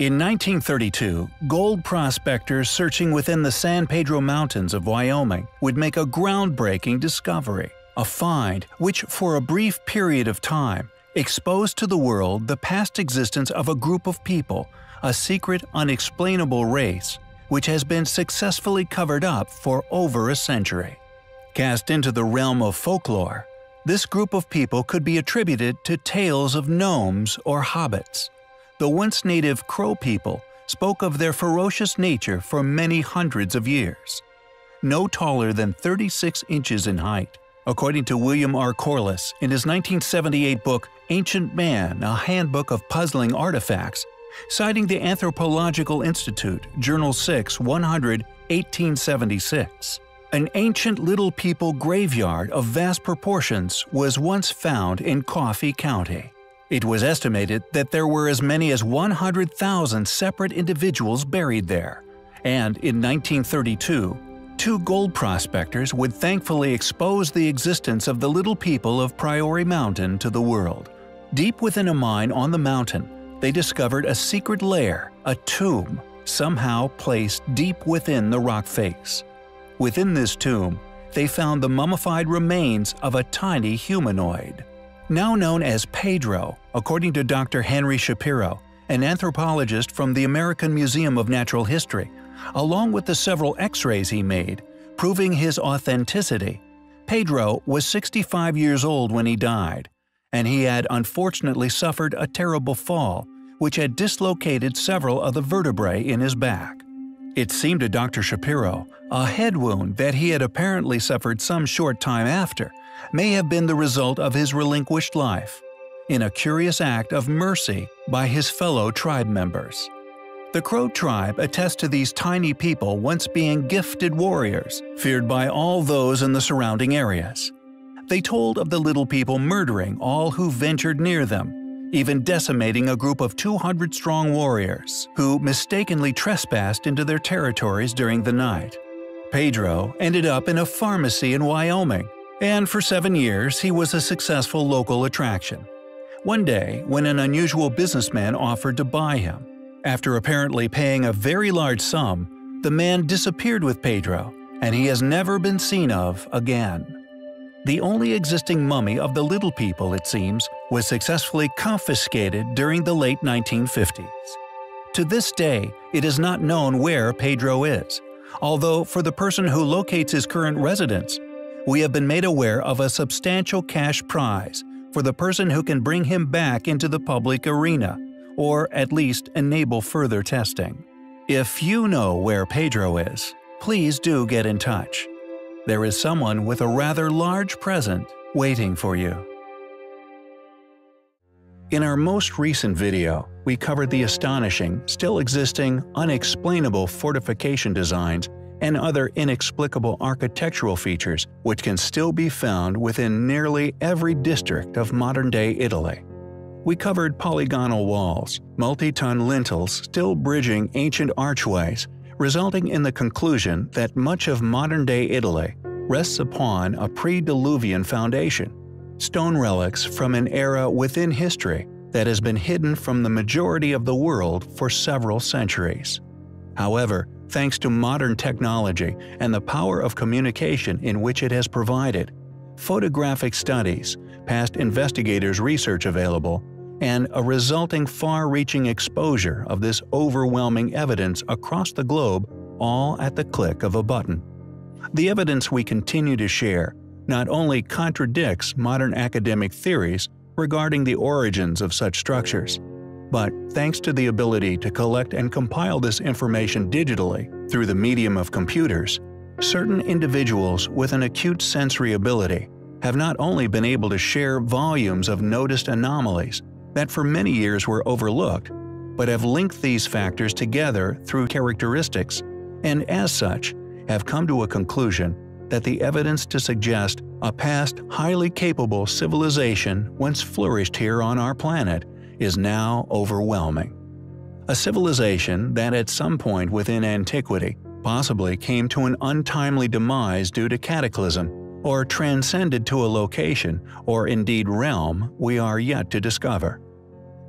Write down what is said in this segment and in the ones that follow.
In 1932, gold prospectors searching within the San Pedro Mountains of Wyoming would make a groundbreaking discovery, a find which, for a brief period of time, exposed to the world the past existence of a group of people, a secret, unexplainable race, which has been successfully covered up for over a century. Cast into the realm of folklore, this group of people could be attributed to tales of gnomes or hobbits. The once native Crow people spoke of their ferocious nature for many hundreds of years. No taller than 36 inches in height, according to William R. Corliss in his 1978 book Ancient Man A Handbook of Puzzling Artifacts, citing the Anthropological Institute, Journal 6, 100, 1876. An ancient Little People graveyard of vast proportions was once found in Coffee County. It was estimated that there were as many as 100,000 separate individuals buried there, and in 1932, two gold prospectors would thankfully expose the existence of the Little People of Pryor Mountain to the world. Deep within a mine on the mountain, they discovered a secret lair, a tomb, somehow placed deep within the rock face. Within this tomb, they found the mummified remains of a tiny humanoid. Now known as Pedro, according to Dr. Henry Shapiro, an anthropologist from the American Museum of Natural History, along with the several x-rays he made, proving his authenticity. Pedro was 65 years old when he died, and he had unfortunately suffered a terrible fall, which had dislocated several of the vertebrae in his back. It seemed to Dr. Shapiro a head wound that he had apparently suffered some short time after may have been the result of his relinquished life, in a curious act of mercy by his fellow tribe members. The Crow tribe attests to these tiny people once being gifted warriors, feared by all those in the surrounding areas. They told of the little people murdering all who ventured near them even decimating a group of 200 strong warriors who mistakenly trespassed into their territories during the night. Pedro ended up in a pharmacy in Wyoming, and for seven years he was a successful local attraction. One day, when an unusual businessman offered to buy him, after apparently paying a very large sum, the man disappeared with Pedro, and he has never been seen of again. The only existing mummy of the Little People, it seems, was successfully confiscated during the late 1950s. To this day, it is not known where Pedro is, although for the person who locates his current residence, we have been made aware of a substantial cash prize for the person who can bring him back into the public arena, or at least enable further testing. If you know where Pedro is, please do get in touch there is someone with a rather large present waiting for you. In our most recent video, we covered the astonishing, still existing, unexplainable fortification designs and other inexplicable architectural features which can still be found within nearly every district of modern-day Italy. We covered polygonal walls, multi-ton lintels still bridging ancient archways, resulting in the conclusion that much of modern-day Italy rests upon a pre-Diluvian foundation, stone relics from an era within history that has been hidden from the majority of the world for several centuries. However, thanks to modern technology and the power of communication in which it has provided, photographic studies, past investigators' research available, and a resulting far-reaching exposure of this overwhelming evidence across the globe all at the click of a button. The evidence we continue to share not only contradicts modern academic theories regarding the origins of such structures, but thanks to the ability to collect and compile this information digitally through the medium of computers, certain individuals with an acute sensory ability have not only been able to share volumes of noticed anomalies that for many years were overlooked, but have linked these factors together through characteristics, and as such, have come to a conclusion that the evidence to suggest a past highly capable civilization once flourished here on our planet is now overwhelming. A civilization that at some point within antiquity possibly came to an untimely demise due to cataclysm, or transcended to a location, or indeed realm, we are yet to discover.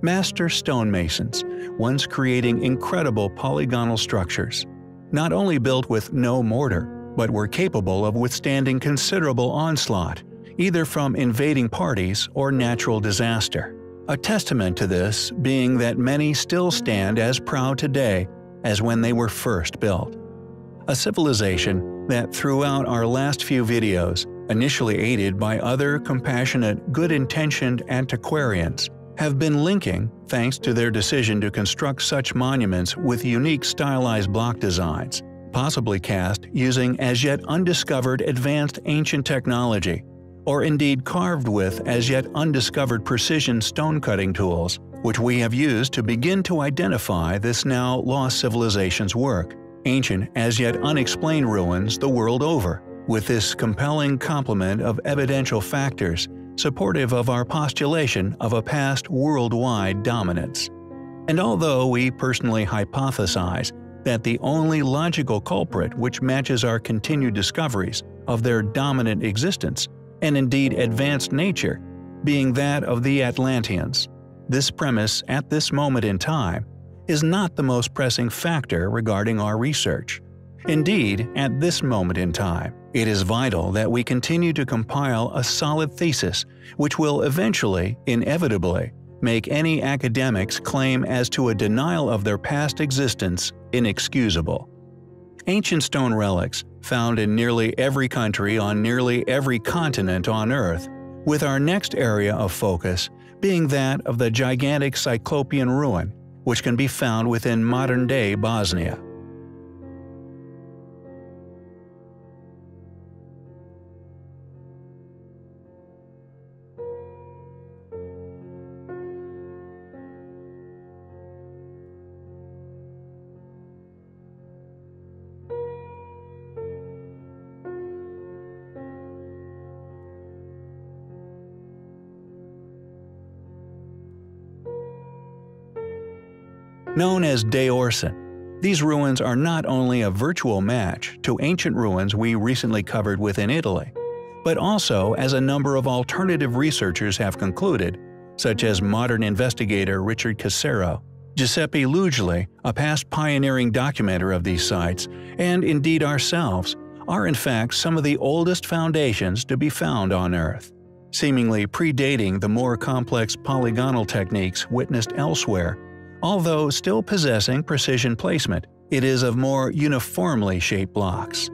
master stonemasons, once creating incredible polygonal structures. Not only built with no mortar, but were capable of withstanding considerable onslaught, either from invading parties or natural disaster. A testament to this being that many still stand as proud today as when they were first built. A civilization that throughout our last few videos, initially aided by other compassionate, good-intentioned antiquarians, have been linking thanks to their decision to construct such monuments with unique stylized block designs, possibly cast using as yet undiscovered advanced ancient technology, or indeed carved with as yet undiscovered precision stone-cutting tools, which we have used to begin to identify this now lost civilization's work, ancient as yet unexplained ruins the world over, with this compelling complement of evidential factors supportive of our postulation of a past worldwide dominance. And although we personally hypothesize that the only logical culprit which matches our continued discoveries of their dominant existence, and indeed advanced nature, being that of the Atlanteans, this premise at this moment in time is not the most pressing factor regarding our research. Indeed, at this moment in time, it is vital that we continue to compile a solid thesis which will eventually, inevitably, make any academic's claim as to a denial of their past existence inexcusable. Ancient stone relics, found in nearly every country on nearly every continent on Earth, with our next area of focus being that of the gigantic Cyclopean ruin, which can be found within modern-day Bosnia. Known as De Daorson. These ruins are not only a virtual match to ancient ruins we recently covered within Italy, but also, as a number of alternative researchers have concluded, such as modern investigator Richard Cassaro, Giuseppe Lugli, a past pioneering documenter of these sites, and indeed ourselves, are in fact some of the oldest foundations to be found on Earth, seemingly predating the more complex polygonal techniques witnessed elsewhere Although still possessing precision placement, it is of more uniformly shaped blocks.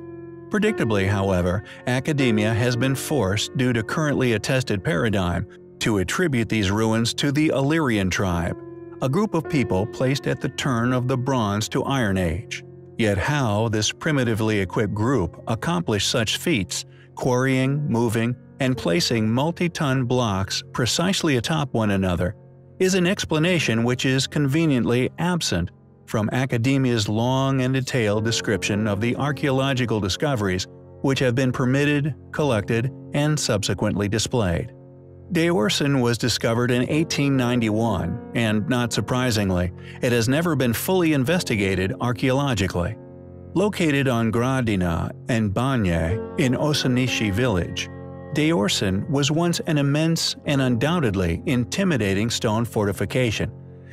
Predictably, however, academia has been forced due to currently attested paradigm to attribute these ruins to the Illyrian tribe, a group of people placed at the turn of the Bronze to Iron Age. Yet how this primitively equipped group accomplished such feats, quarrying, moving, and placing multi-ton blocks precisely atop one another is an explanation which is conveniently absent from academia's long and detailed description of the archaeological discoveries which have been permitted, collected, and subsequently displayed. Daorson was discovered in 1891, and not surprisingly, it has never been fully investigated archaeologically. Located on Gradina and Banje in Ošanići village, Daorson was once an immense and undoubtedly intimidating stone fortification,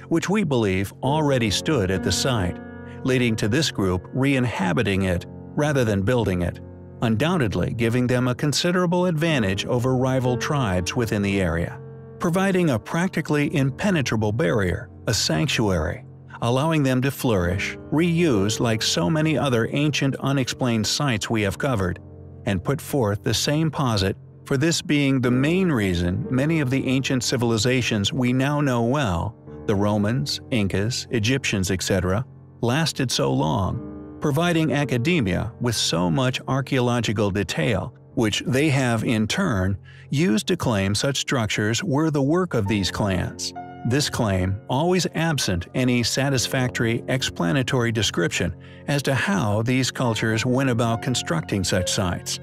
which we believe already stood at the site, leading to this group re-inhabiting it rather than building it, undoubtedly giving them a considerable advantage over rival tribes within the area, providing a practically impenetrable barrier, a sanctuary, allowing them to flourish, reuse like so many other ancient unexplained sites we have covered, and put forth the same posit for this being the main reason many of the ancient civilizations we now know well, the Romans, Incas, Egyptians, etc., lasted so long, providing academia with so much archaeological detail, which they have in turn used to claim such structures were the work of these clans. This claim always absent any satisfactory explanatory description as to how these cultures went about constructing such sites.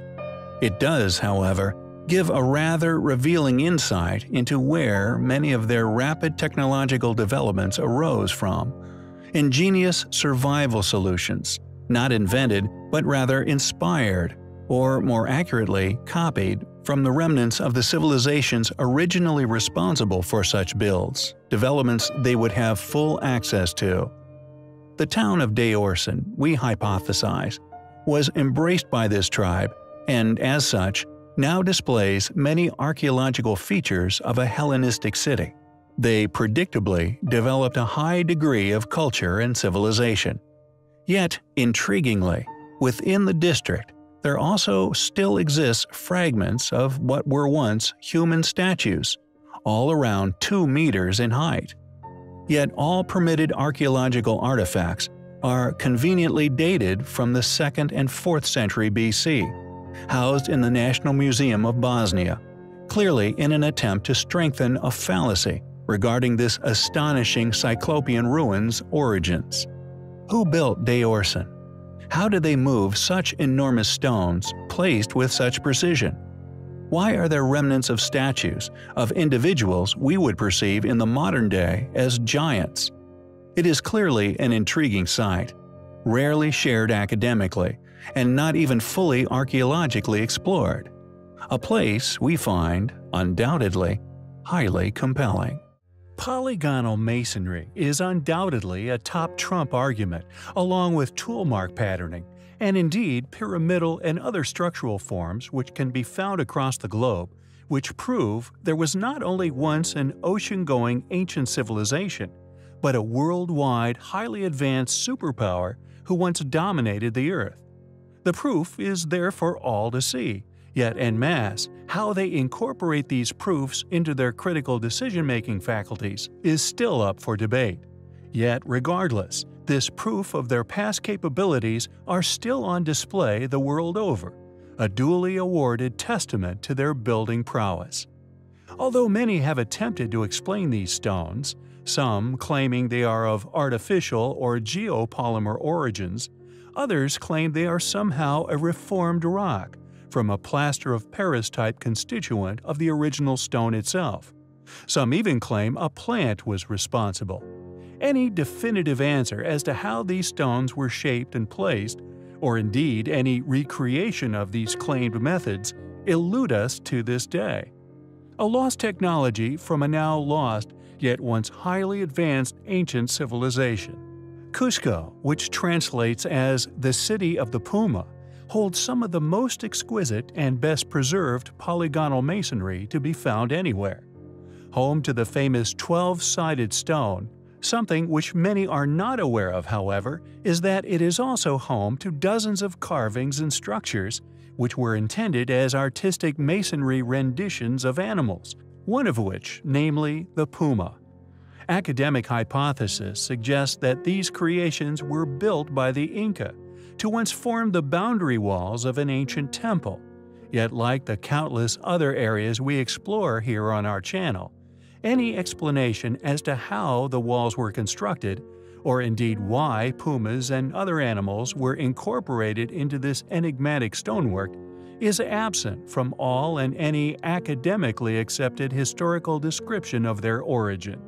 It does, however, give a rather revealing insight into where many of their rapid technological developments arose from. Ingenious survival solutions, not invented but rather inspired, or more accurately, copied from the remnants of the civilizations originally responsible for such builds, developments they would have full access to. The town of Daorson, we hypothesize, was embraced by this tribe and, as such, now displays many archaeological features of a Hellenistic city. They predictably developed a high degree of culture and civilization. Yet, intriguingly, within the district, there also still exists fragments of what were once human statues, all around 2 meters in height. Yet all permitted archaeological artifacts are conveniently dated from the 2nd and 4th century BC, housed in the National Museum of Bosnia, clearly in an attempt to strengthen a fallacy regarding this astonishing Cyclopean ruin's origins. Who built Daorson? How did they move such enormous stones, placed with such precision? Why are there remnants of statues, of individuals we would perceive in the modern day as giants? It is clearly an intriguing site, rarely shared academically, and not even fully archaeologically explored. A place we find, undoubtedly, highly compelling. Polygonal masonry is undoubtedly a top trump argument, along with toolmark patterning, and indeed pyramidal and other structural forms which can be found across the globe, which prove there was not only once an ocean-going ancient civilization, but a worldwide highly advanced superpower who once dominated the Earth. The proof is there for all to see, Yet en masse, how they incorporate these proofs into their critical decision-making faculties is still up for debate. Yet regardless, this proof of their past capabilities are still on display the world over, a duly awarded testament to their building prowess. Although many have attempted to explain these stones, some claiming they are of artificial or geopolymer origins, others claim they are somehow a reformed rock, from a plaster of Paris type constituent of the original stone itself. Some even claim a plant was responsible. Any definitive answer as to how these stones were shaped and placed, or indeed any recreation of these claimed methods, elude us to this day. A lost technology from a now lost, yet once highly advanced ancient civilization. Cusco, which translates as the City of the Puma, holds some of the most exquisite and best preserved polygonal masonry to be found anywhere. Home to the famous 12-sided stone, something which many are not aware of, however, is that it is also home to dozens of carvings and structures which were intended as artistic masonry renditions of animals, one of which, namely the puma. Academic hypothesis suggests that these creations were built by the Inca, to once form the boundary walls of an ancient temple. Yet like the countless other areas we explore here on our channel, any explanation as to how the walls were constructed, or indeed why pumas and other animals were incorporated into this enigmatic stonework, is absent from all and any academically accepted historical description of their origin.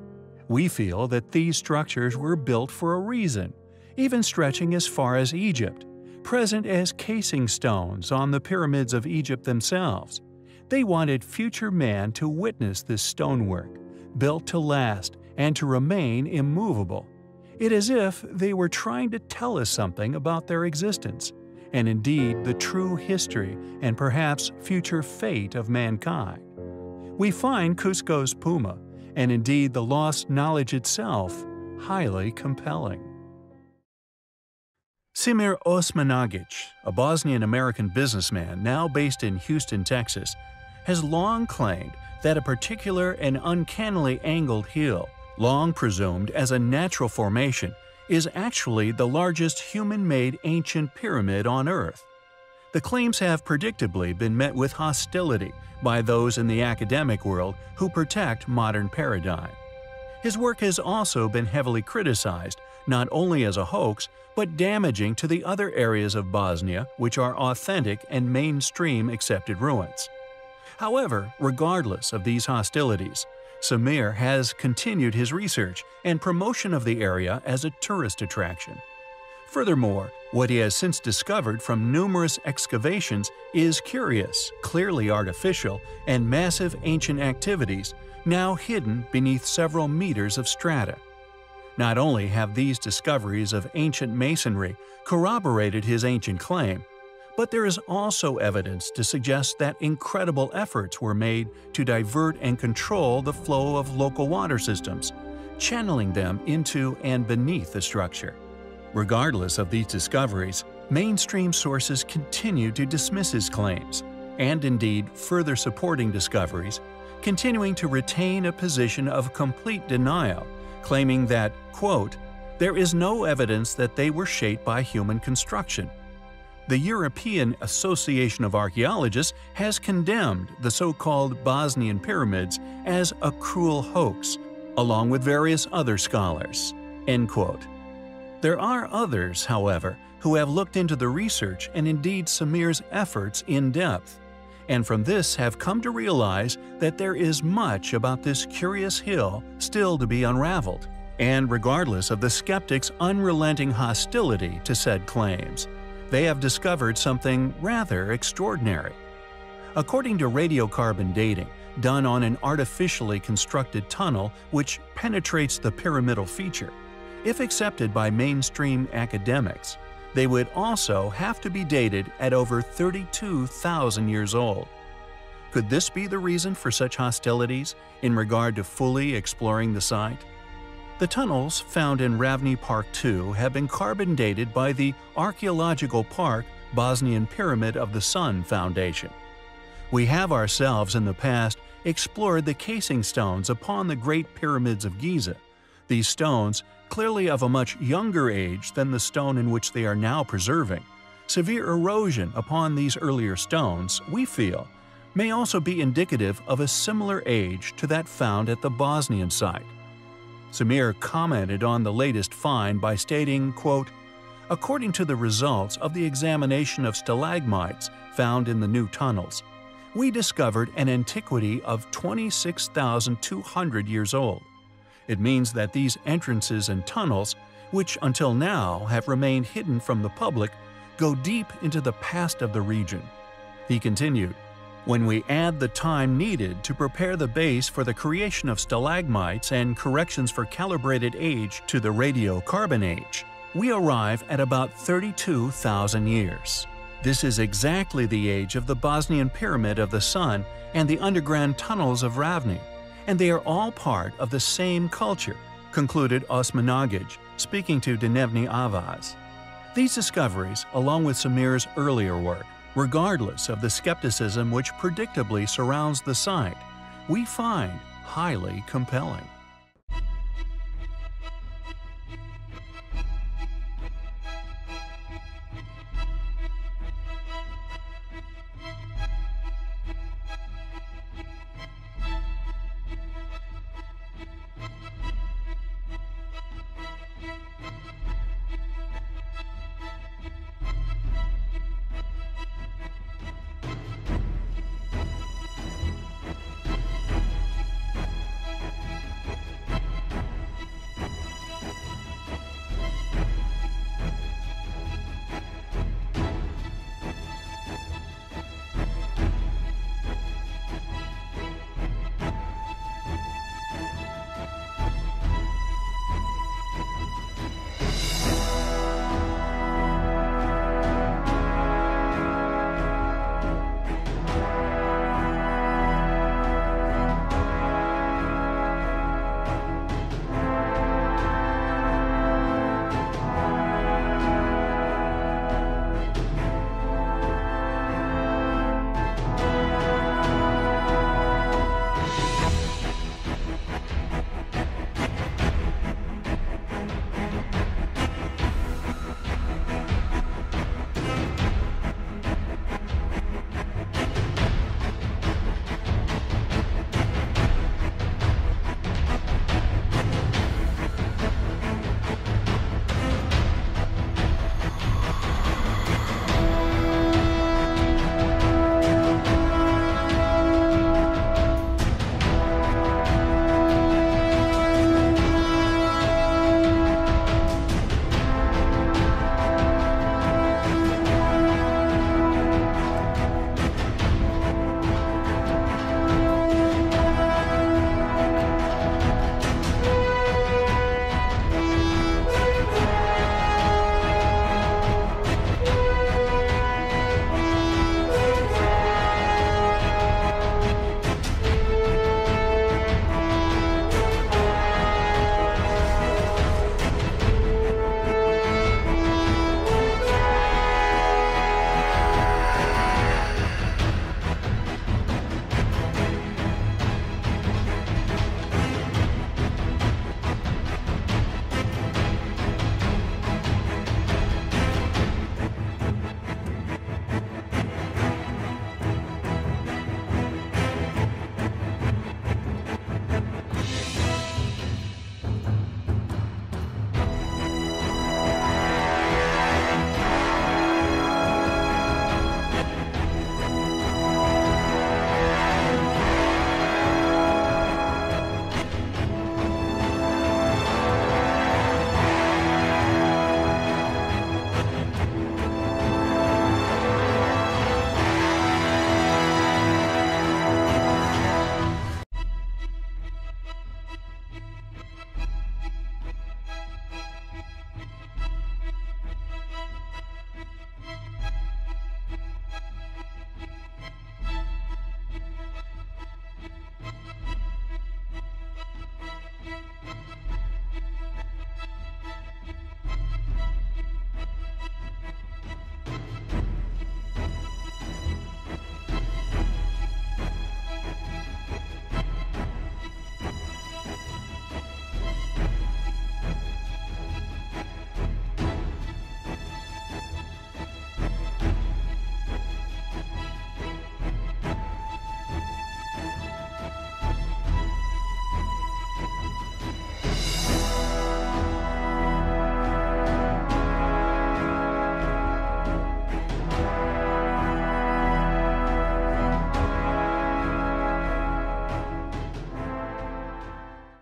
We feel that these structures were built for a reason, even stretching as far as Egypt, present as casing stones on the pyramids of Egypt themselves. They wanted future man to witness this stonework, built to last and to remain immovable. It is as if they were trying to tell us something about their existence, and indeed the true history and perhaps future fate of mankind. We find Cusco's Puma, and indeed the lost knowledge itself, highly compelling. Semir Osmanagic, a Bosnian-American businessman now based in Houston, Texas, has long claimed that a particular and uncannily angled hill, long presumed as a natural formation, is actually the largest human-made ancient pyramid on Earth. The claims have predictably been met with hostility by those in the academic world who protect modern paradigm. His work has also been heavily criticized, not only as a hoax, but damaging to the other areas of Bosnia which are authentic and mainstream accepted ruins. However, regardless of these hostilities, Semir has continued his research and promotion of the area as a tourist attraction. Furthermore, what he has since discovered from numerous excavations is curious, clearly artificial, and massive ancient activities now hidden beneath several meters of strata. Not only have these discoveries of ancient masonry corroborated his ancient claim, but there is also evidence to suggest that incredible efforts were made to divert and control the flow of local water systems, channeling them into and beneath the structure. Regardless of these discoveries, mainstream sources continue to dismiss his claims, and indeed further supporting discoveries, continuing to retain a position of complete denial, claiming that, quote, there is no evidence that they were shaped by human construction, the European Association of Archaeologists has condemned the so-called Bosnian pyramids as a cruel hoax, along with various other scholars." End quote. There are others, however, who have looked into the research and indeed Semir's efforts in depth, and from this have come to realize that there is much about this curious hill still to be unraveled. And regardless of the skeptics' unrelenting hostility to said claims, they have discovered something rather extraordinary. According to radiocarbon dating, done on an artificially constructed tunnel which penetrates the pyramidal feature, if accepted by mainstream academics, they would also have to be dated at over 32,000 years old. Could this be the reason for such hostilities in regard to fully exploring the site? The tunnels found in Ravne Park II have been carbon dated by the Archaeological Park Bosnian Pyramid of the Sun Foundation. We have ourselves in the past explored the casing stones upon the Great Pyramids of Giza. These stones, clearly of a much younger age than the stone in which they are now preserving. Severe erosion upon these earlier stones, we feel, may also be indicative of a similar age to that found at the Bosnian site. Semir commented on the latest find by stating, quote, According to the results of the examination of stalagmites found in the new tunnels, we discovered an antiquity of 26,200 years old. It means that these entrances and tunnels, which until now have remained hidden from the public, go deep into the past of the region. He continued, when we add the time needed to prepare the base for the creation of stalagmites and corrections for calibrated age to the radiocarbon age, we arrive at about 32,000 years. This is exactly the age of the Bosnian Pyramid of the Sun and the underground tunnels of Ravne, and they are all part of the same culture, concluded Osmanagic, speaking to Dnevni Avaz. These discoveries, along with Semir's earlier work, regardless of the skepticism which predictably surrounds the site, we find highly compelling.